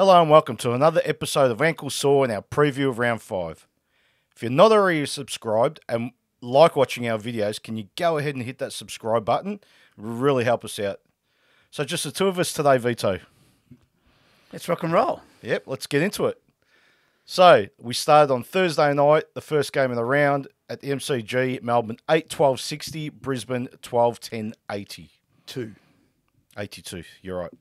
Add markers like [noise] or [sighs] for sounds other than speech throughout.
Hello and welcome to another episode of Ankle Sore and our preview of round five. If you're not already subscribed and like watching our videos, can you go ahead and hit that subscribe button? It will really help us out. So just the two of us today, Vito. Let's rock and roll. Yep, let's get into it. So we started on Thursday night, the first game of the round at the MCG, Melbourne 8 12 60, Brisbane 12 10 80. Two. 82, you're right.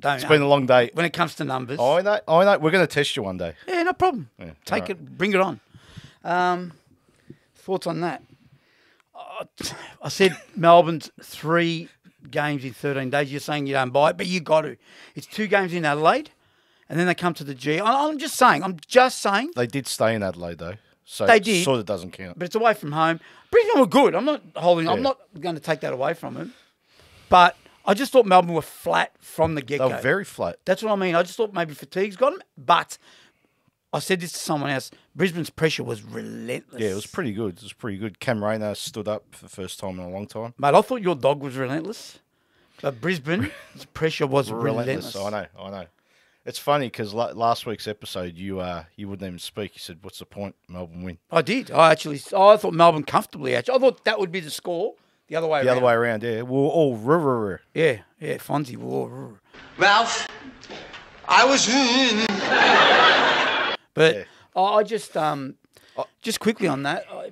Don't It's been a long day. when it comes to numbers. I know, I know. We're going to test you one day. Yeah, no problem. Yeah, Take it, bring it on. Um, thoughts on that? Uh, I said Melbourne's three games in 13 days. You're saying you don't buy it, but you got to. It's two games in Adelaide, and then they come to the G. I- I'm just saying. I'm just saying. They did stay in Adelaide though, so They did. sort of doesn't count. but it's away from home. Brisbane were good. I'm not holding. I'm Yeah. not going to take that away from them. But I just thought Melbourne were flat from the get They go. were very flat. That's what I mean. I just thought maybe fatigue's got them. But I said this to someone else. Brisbane's pressure was relentless. Yeah, it was pretty good. It was pretty good. Cam Rayner stood up for the first time in a long time. Mate, I thought your dog was relentless. But Brisbane's [laughs] pressure was relentless. Relentless. I know. I know. It's funny because last week's episode, you uh, you wouldn't even speak. You said, "What's the point? Melbourne win." I did. I actually, I thought Melbourne comfortably. Actually, I thought that would be the score. The other way The around. other way around, yeah. We were all rrr. Yeah, yeah. Fonzie. whoa. Ralph, I was. But Yeah. I, I just, um, just quickly on that, I,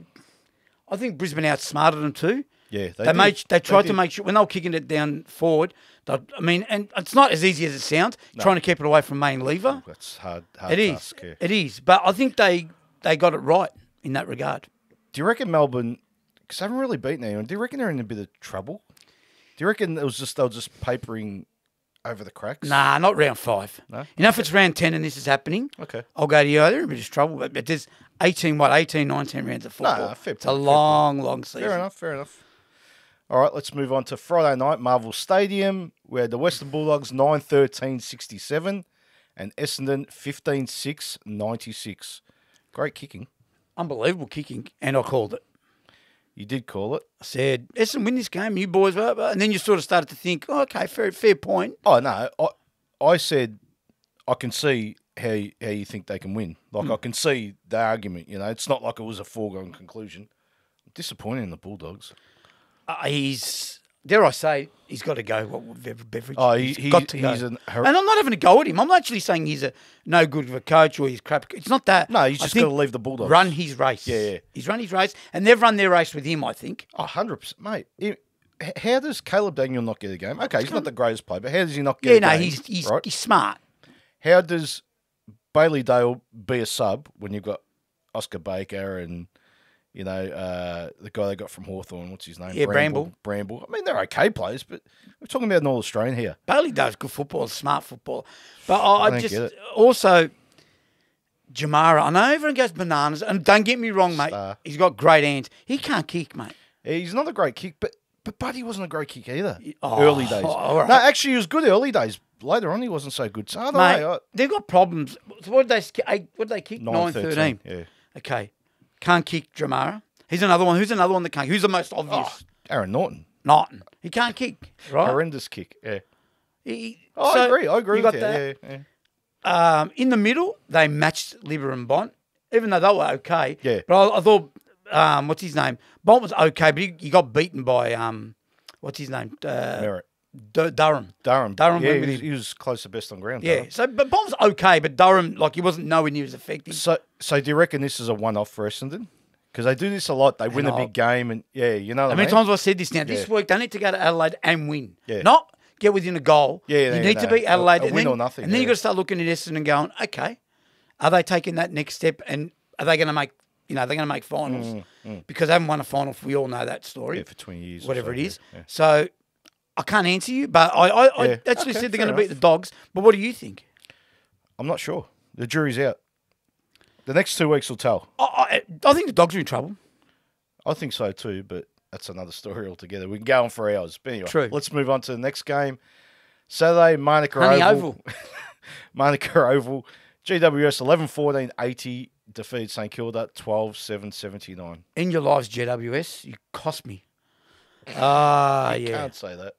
I think Brisbane outsmarted them too. Yeah, They, did. made they tried to make sure when they were kicking it down forward. I mean, and it's not as easy as it sounds. Trying to keep it away from main lever. That's hard. hard It is. task, yeah. It is. But I think they they got it right in that regard. Do you reckon Melbourne? Because they haven't really beaten anyone. Do you reckon they're in a bit of trouble? Do you reckon it was just they were just papering over the cracks? Nah, not round five. No? You know, if it's round 10 and this is happening, Okay. I'll go to you. They're in a bit of trouble. But, but there's 18, what, 18, 19 rounds of football. nah, fair it's a point, fair long, long season. Fair enough. Fair enough. All right, let's move on to Friday night, Marvel Stadium, where the Western Bulldogs 9 13 67 and Essendon 15 6 96. Great kicking. Unbelievable kicking. And I called it. You did call it. I said, Essendon win this game, you boys. Blah, blah. And then you sort of started to think, oh, okay, fair, fair point. Oh, no. I, I said I can see how you, how you think they can win. Like, I can see the argument, you know. It's not like it was a foregone conclusion. Disappointing in the Bulldogs. Uh, he's, dare I say, he's got to go. What with Bev- Beveridge? Oh, he- he's he- got to he's go. an and I'm not having a go at him. I'm not actually saying he's a no good of a coach or he's crap. It's not that. No, he's I just got to leave the Bulldogs. Run his race. Yeah, yeah. He's run his race, and they've run their race with him. I think. Oh, 100%. Mate, he- how does Caleb Daniel not get a game? Okay, he's not the greatest player, but how does he not get Yeah, a no, game? he's he's, right? he's smart. How does Bailey Dale be a sub when you've got Oscar Baker and you know uh, the guy they got from Hawthorn? What's his name? Yeah, Bramble. Bramble. I mean, they're okay players, but we're talking about an All Australian here. Bailey does good football, smart football. But I, I don't just also Jamarra. I know everyone goes bananas, and don't get me wrong, mate. Star. He's got great hands. He can't kick, mate. He's not a great kick, but but Buddy wasn't a great kick either. Oh, early days. all right. No, actually, he was good early days. Later on, he wasn't so good. So, I Mate. I- they've got problems. So what did they? What did they kick? 9 13. Yeah. Okay, can't kick Jamarra. He's another one. Who's another one that can't? Who's the most obvious? Aaron Naughton. Naughton. He can't kick. Right. Horrendous kick. Yeah. He- Oh, I agree. I agree you with got you. that. Yeah, yeah. Um, in the middle, they matched Libba and Bont, even though they were okay. Yeah. But I, I thought, um, what's his name? Bont was okay, but he, he got beaten by um, what's his name? Uh, Merrett. D- Durham. Durham. Durham yeah, he was, he was close to best on ground. Yeah. Durham. So, but was okay, but Durham, like, he wasn't nowhere near as effective. So, so do you reckon this is a one-off for Essendon? Because they do this a lot. They win a I'll- big game, and yeah, you know. How I many mean? times have I said this now? This week, they need to go to Adelaide and win. Yeah. Not get within a goal. Yeah, yeah, you need no. to beat Adelaide. a and win then, or nothing, And then you've got to start looking at Essendon and going, okay, are they taking that next step and are they going to make, you know, they're going to make finals? Because they haven't won a final. We all know that story. Mm, Yeah, for twenty years, whatever so, it yeah, yeah. So I can't answer you, but I, I, I Yeah. actually Okay, said they're fair going to beat the enough. Dogs. But what do you think? I'm not sure. The jury's out. The next two weeks will tell. I, I, I think the Dogs are in trouble. I think so too, but that's another story altogether. We can go on for hours. But anyway, True. let's move on to the next game. Saturday, Monica Honey Oval. Oval. [laughs] Monica Oval. GWS 11 14 80 defeated St Kilda 12 7 79. In your lives, GWS, you cost me. [laughs] Ah, yeah. Can't say that.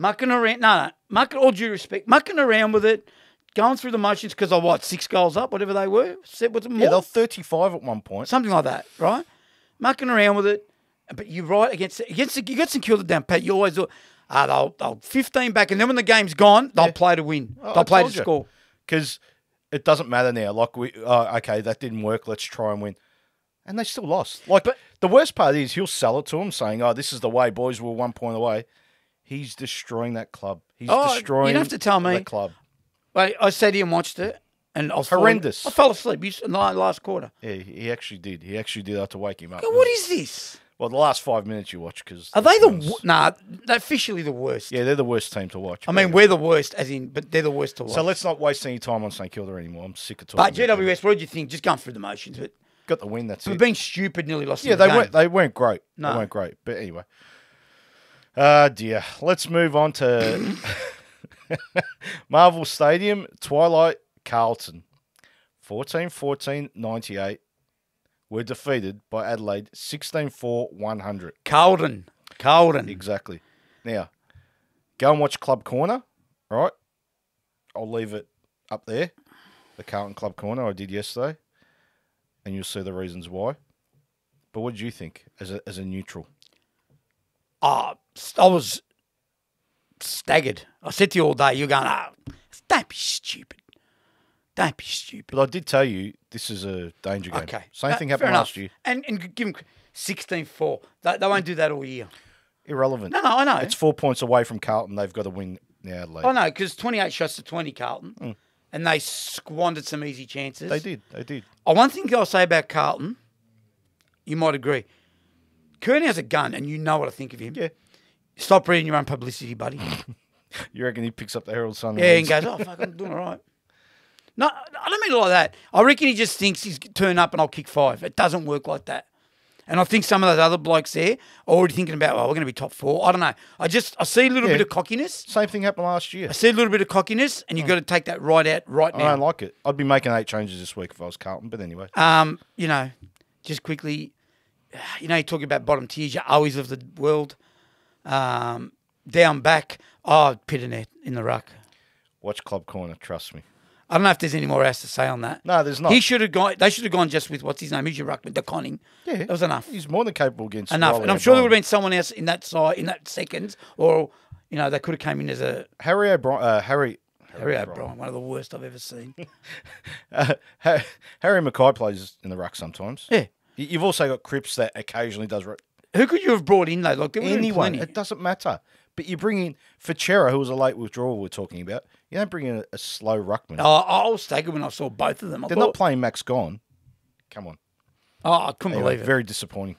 Mucking around, no, no, mucking. All due respect, mucking around with it. going through the motions because I what six goals up, whatever they were. Set was it more? Yeah, they're 35 at one point. something like that, right? Mucking around with it, but you're right against against you got St Kilda down pat. You always do. Ah, they'll, they'll 15 back, and then when the game's gone, they'll play to win. Oh, they'll play to you. score. because it doesn't matter now. Like we, oh, okay, that didn't work. Let's try and win, and they still lost. Like, But- the worst part is he'll sell it to them, saying, "Oh, this is the way, boys. We're one point away." He's destroying that club. He's Oh, destroying. you'd have to tell me. the club. Wait, I sat here and watched it, and I was falling- Horrendous. I fell asleep in the last quarter. Yeah, he actually did. He actually did have to wake him up. God, What is this? Well, the last five minutes you watch because Are they the wo- nah? They're officially the worst. Yeah, they're the worst team to watch. I mean, we're the worst, as in, but they're the worst to watch. so let's not waste any time on St Kilda anymore. I'm sick of talking. but. GWS, what did you think? Just going through the motions, but got the win. That's for it. being stupid, nearly lost. Yeah, the they game. weren't. They weren't great. No. They weren't great. But anyway, uh dear. Let's move on to [coughs] Marvel Stadium, Twilight, Carlton, 14-14-98 were defeated by Adelaide 16-4-100. Carlton, Carlton. Exactly. Now, go and watch Club Corner. All right, I'll leave it up there. The Carlton Club Corner I did yesterday, and you'll see the reasons why. But what did you think as a as a neutral? Ah, I was staggered. I said to you all day, you're going, ah, don't be stupid. Don't be stupid. But I did tell you this is a danger game. Okay. Same No, thing fair happened enough. last year. And, and give them 16 4. They, they won't do that all year. Irrelevant. No, no, I know. It's four points away from Carlton. They've got to win now, Adelaide. I know, because 28 shots to 20, Carlton. And they squandered some easy chances. They did. They did. Oh, one thing I'll say about Carlton, you might agree. Kearney has a gun, and you know what I think of him. Yeah. Stop reading your own publicity, buddy. [laughs] You reckon he picks up the Herald Sun? Yeah, and goes, oh, fuck, I'm doing all right. [laughs] No, I don't mean it like that. I reckon he just thinks he's turn up and I'll kick five. It doesn't work like that. And I think some of those other blokes there are already thinking about, oh, we're going to be top four. I don't know. I just, I see a little Yeah. bit of cockiness. Same thing happened last year. I see a little bit of cockiness, and you've got to take that right out right now. I don't like it. I'd be making eight changes this week if I was Carlton. But anyway, Um, you know, just quickly, you know, you're talking about bottom tiers, your Owies of the world. Um, down back, oh, Pittonet in the ruck. watch Club Corner. Trust me. I don't know if there's any more else to say on that. No, there's not. He should have gone. They should have gone just with what's his name? Who's your ruckman? De Koning. Yeah, that was enough. He's more than capable against enough. Riley And I'm sure there would have been someone else in that side in that second, or you know, they could have came in as a Harry O'Brien. Uh, Harry. Harry O'Brien, one of the worst I've ever seen. [laughs] Uh, Ha- Harry McKay plays in the ruck sometimes. yeah. You've also got Cripps that occasionally does ruck. Who could you have brought in though? Like there would have been anyone. plenty. It doesn't matter. But you bring in Fachera, who was a late withdrawal we're talking about. You don't bring in a, a slow ruckman. Oh, I was staggered when I saw both of them. I They're thought, not playing Max Gawn. Come on. oh, I couldn't Anyway, believe it. Hmm. very disappointing.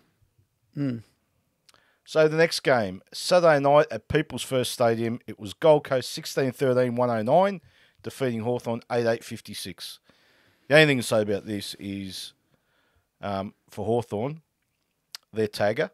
So the next game, Saturday night at People's First Stadium, it was Gold Coast 16-13, 109, defeating Hawthorn 8-8-56. The only thing to say about this is um, for Hawthorn, their tagger,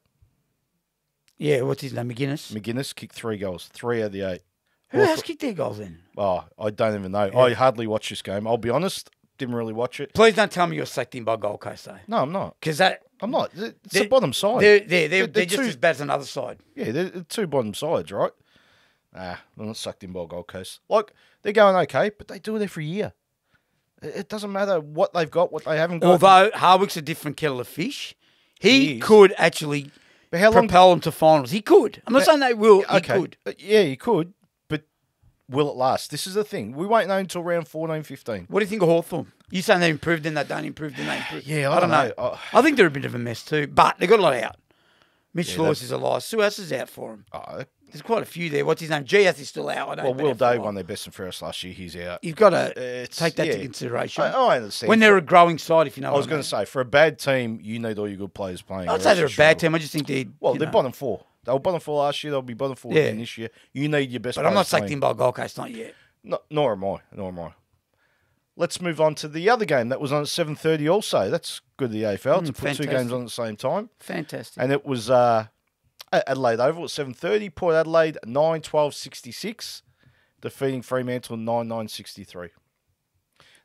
yeah, what's his name? Maginness. Maginness, kicked three goals, three out of the eight. Who else kicked their goals in? Oh, I don't even know. I hardly watched this game. I'll be honest, didn't really watch it. Please don't tell me you're selecting by Gold Coast though, No, I'm not. because that I'm not. It's They're- the bottom side. they're they're they're, They're- they're, just two- as bad as another side. Yeah, they're two bottom sides, right? Ah, they're not sucked in by Gold Coast. Like they're going okay, but they do it every year. It doesn't matter what they've got, what they haven't got. Although Hardwick's a different kettle of fish, he, He could actually but how long? propel them to finals. He could. I'm not saying they will. He okay, could. Uh, yeah, he could, but will it last? This is the thing. We won't know until round 14, 15. What do you think of Hawthorn? You saying they improved, then they don't improve, then they improve. Yeah, I don't don't know. know. I think they're a bit of a mess too, but they got a lot out. Mitch Yeah, they- is alive. Who else is out for him? Oh, There's quite a few there. What's his name? GS is still out. I don't well. Will Day won their best and fairest last year. He's out. You've got to It's- take that to yeah. consideration. I, I understand. when they're a growing side, if you know. I was going to say, for a bad team, you need all your good players playing. I'd say else they're a you bad struggle. team. I just think they. Well, you they're know. bottom four. They were bottom four last year. They'll be bottom four Yeah. again this year. You need your best. But I'm not players playing. in by Gold Coast, not yet. No, nor am I. Nor am I. Let's move on to the other game that was on at seven thirty. Also, that's good. The AFL to put two fantastic. games on at the same time, Fantastic. and it was uh, Adelaide Oval at seven thirty. Port Adelaide 9-12-66, defeating Fremantle 9-9-63.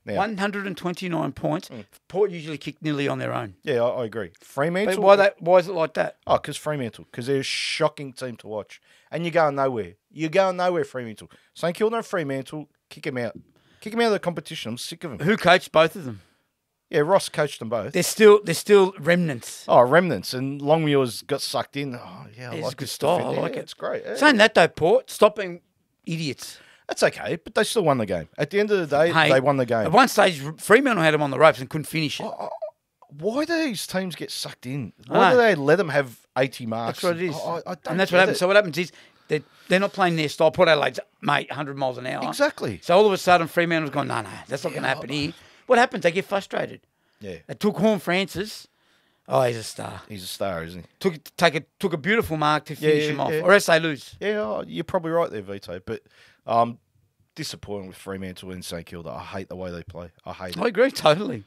Now, 129 points. Mm. Port usually kick nearly on their own. yeah, I, I agree. Fremantle. But why that? Why is it like that? Oh, because Fremantle, because they're a shocking team to watch, and you're going nowhere. You're going nowhere, Fremantle. St Kilda and Fremantle, kick them out. Kick him out of the competition. I'm sick of him. Who coached both of them? Yeah, Ross coached them both. They're still they're still remnants. Oh, remnants and Longmuir's got sucked in. Oh, yeah, I It's like good this style. I like Yeah, it. It's great. Yeah. Saying that though, Port, stop being idiots. That's okay, but they still won the game. At the end of the day, Hey, they won the game. At one stage, Fremantle had them on the ropes and couldn't finish it. Oh, oh, why do these teams get sucked in? Why do they let them have 80 marks? That's what it is. I, I, don't and that's get what happens. it. So what happens is they're, they're not playing their style. Port Adelaide's, mate, 100 miles an hour. Exactly. So all of a sudden, Fremantle's gone, no, no, that's not going to happen here. What happens? They get frustrated. Yeah, It took Horne-Francis. Oh, he's a star. he's a star, isn't he? Took take a took a beautiful mark to finish yeah, him off, yeah. or else they lose. Yeah, oh, you're probably right there, Vito. But um, disappointing with Fremantle and St Kilda. I hate the way they play. I hate I it. agree totally.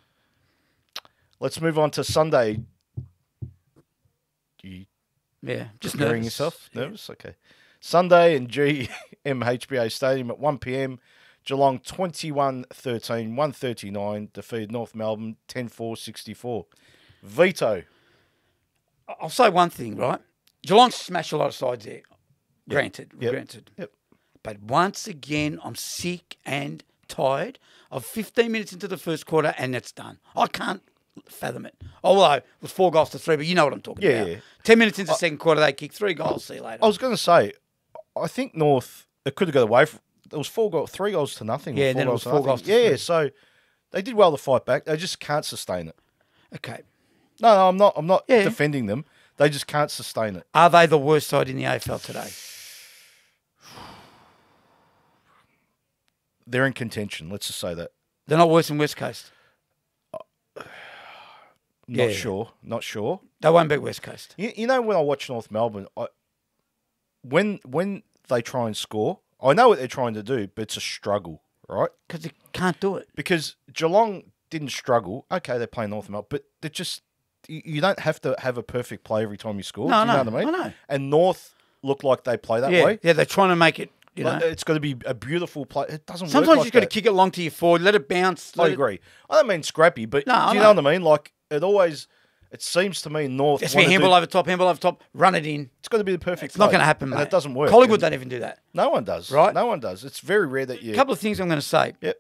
Let's move on to Sunday. You Yeah, just nervous. yourself? Nervous? Okay. Sunday in GMHBA Stadium at 1 p.m. Geelong 21 13, 139, defeated North Melbourne 10 4 64. Vito. I'll say one thing, right? Geelong smashed a lot of sides there. Granted, Yep. granted. Yep. But once again, I'm sick and tired of 15 minutes into the first quarter and it's done. I can't fathom it. Although it was four goals to three, but you know what I'm talking Yeah, about. yeah. 10 minutes into the second quarter, they kicked three goals. See you later. I was going to say, I think North, it could have got away from, it was four goals, three goals to nothing. Yeah, four then it was four nothing. goals to Yeah, three. so they did well to fight back. They just can't sustain it. okay. No, no, I'm not. I'm not Yeah. defending them. They just can't sustain it. Are they the worst side in the AFL today? They're in contention. Let's just say that. They're not worse than West Coast. Uh, not Yeah. sure. Not sure. They won't beat West Coast. You, you know when I watch North Melbourne, I, when when they try and score, I know what they're trying to do, but it's a struggle, right? Because they can't do it. Because Geelong didn't struggle. Okay, they're playing North Melbourne, but they're just you, don't have to have a perfect play every time you score. No, do you no, know what I mean? I know. And North look like they play that Yeah, way. yeah, they're trying to make it. You know, it's got to be a beautiful play. It doesn't. sometimes work you like just got to kick it long to your forward, let it bounce. I let it- agree. I don't mean scrappy, but No, do you know. know what I mean? Like it always, it seems to me North. It's be wanna handball do- over top, handball over top, run it in. It's got to be the perfect. It's not going to happen, and it doesn't work. Collingwood don't even do that. No one does. Right? No one does. It's very rare that you. A couple of things I'm going to say. Yep.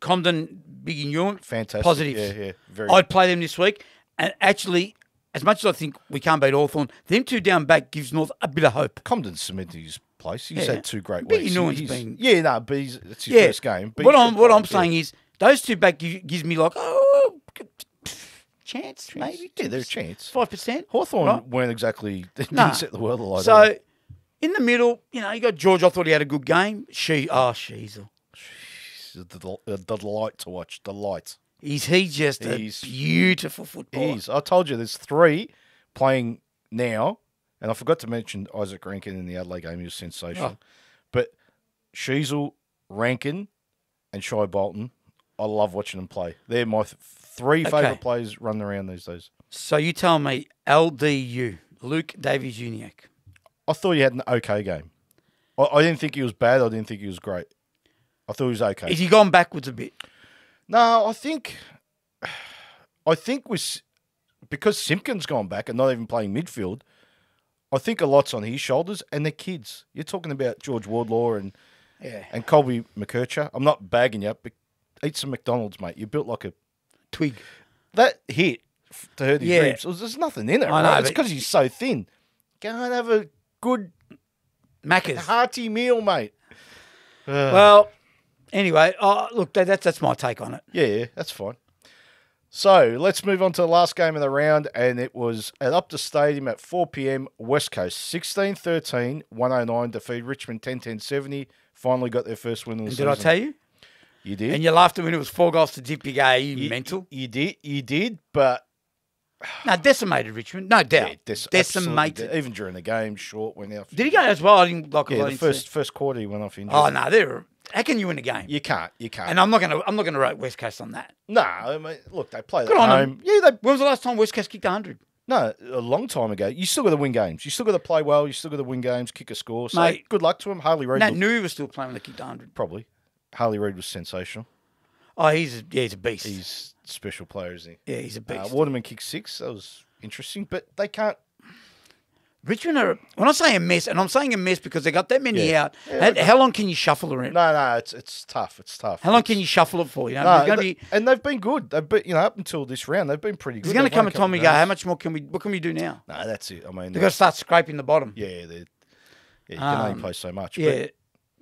Comben, Big and Ewan, Fantastic. positives. Yeah, yeah. Very. I'd play them this week. And actually, as much as I think we can't beat Hawthorn, them two down back gives North a bit of hope. Comben's cemented his place. He's Yeah. had two great Biggie weeks. He's- been- Yeah, no, but he's, it's his yeah. first game. But what I'm what I'm saying is those two back gives me like oh chance, maybe Yeah, they're a chance. five percent. Hawthorn Right. weren't exactly. [laughs] They didn't set the world alight. So did in the middle, you know, you got George. I thought he had a good game. She, oh, she's the, the, the delight to watch. Delight. Is he just He's- a beautiful footballer? He's. I told you, there's three playing now, and I forgot to mention Izak Rankine in the Adelaide game. He was sensational. Oh. But Sheezel, Rankine, and Shai Bolton, I love watching them play. They're my th- three Okay. favourite players running around these days. So you tell me, LDU, Luke Davies-Uniacke. I thought he had an okay game. I, I didn't think he was bad. I didn't think he was great. I thought he was okay. Is he gone backwards a bit? No, I think, [sighs] I think with because Simpkin's gone back and not even playing midfield. I think a lot's on his shoulders and the kids. You're talking about George Wardlaw and Yeah. and Colby McKercher. I'm not bagging you, but eat some McDonald's, mate. You built like a Twig. that hit to hurt his Yeah. ribs. was- There's nothing in it. I know, right? It's but- because he's so thin. Go and have a good Macca's. hearty meal, mate. Well, anyway, uh, look, that, that's that's my take on it. Yeah, yeah, that's fine. So let's move on to the last game of the round, and it was at Optus Stadium at 4 p.m. West Coast. 16 13, 109 defeat Richmond 10 10 70. Finally got their first win of the And season. did I tell you? You did. And you laughed when it was four goals to dip. You go, "Are you, you, mental? You did. You did, but. No, decimated Richmond. No doubt. Yeah, des- decimated. Even during the game, short went off. Did he go as well? I didn't like. Yeah, the first see. first quarter he went off injured. Oh no, they're. How can you win a game? You can't. You can't. And I'm not gonna. I'm not gonna rate West Coast on that. no, I mean, look, they play Good at home. Yeah, they When was the last time West Coast kicked hundred? No, a long time ago. You still got to win games. You still got to play well. You still got to win games, kick a score. So Mate. good luck to him. Harley Reid, Nat knew he was still playing when they kicked hundred. probably. Harley Reid was sensational. Oh, he's a, yeah, he's a beast. He's a special player, isn't he? yeah, he's a Uh, beast. Waterman kicked six. That was interesting, but they can't. Richmond are when I say a mess, and I'm saying a mess because they got that many Yeah. out. how, how long can you shuffle around? No, no, it's it's tough. It's tough. How long can you shuffle it for? You know, No, there's going to th- be. and they've been good. They've been, you know, up until this round, they've been pretty good. There's going to come a time of go, how much more can we? What can we do now? No, that's it. I mean, They've got to start scraping the bottom. yeah, they, yeah, you can only Um, play so much. Yeah.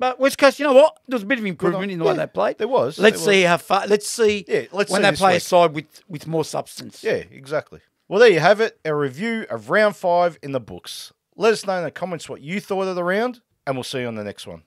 But West Coast, you know what? There was a bit of improvement in the way yeah, they played. there was. Let's there see was. how far. Let's see. Yeah, let's when see they play week. a side with with more substance. Yeah, exactly. Well, there you have it. A review of round five in the books. Let us know in the comments what you thought of the round, and we'll see you on the next one.